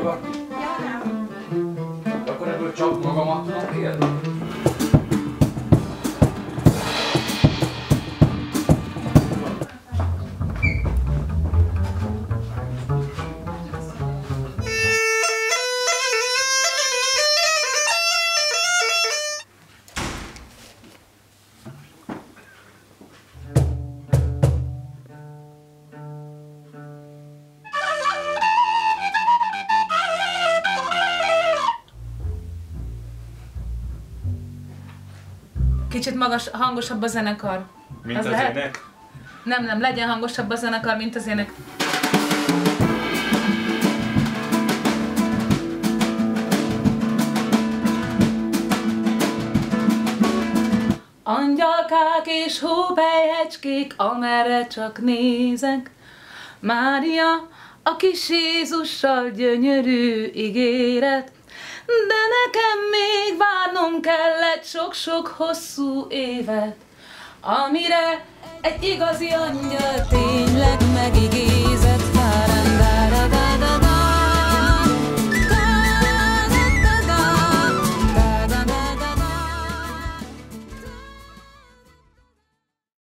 nyugodni? Ja, nem. Akkor ebből csak magamat ma él? Kicsit magas, hangosabb a zenekar. Mint Az az, lehet? ének. Nem, nem, legyen hangosabb a zenekar, mint az ének. Angyalkák és hópelyhecskék, amerre csak nézek. Mária, a kis Jézussal gyönyörű ígéret, de nekem még várnom kellett sok-sok hosszú évet, amire egy igazi angyal tényleg megígér.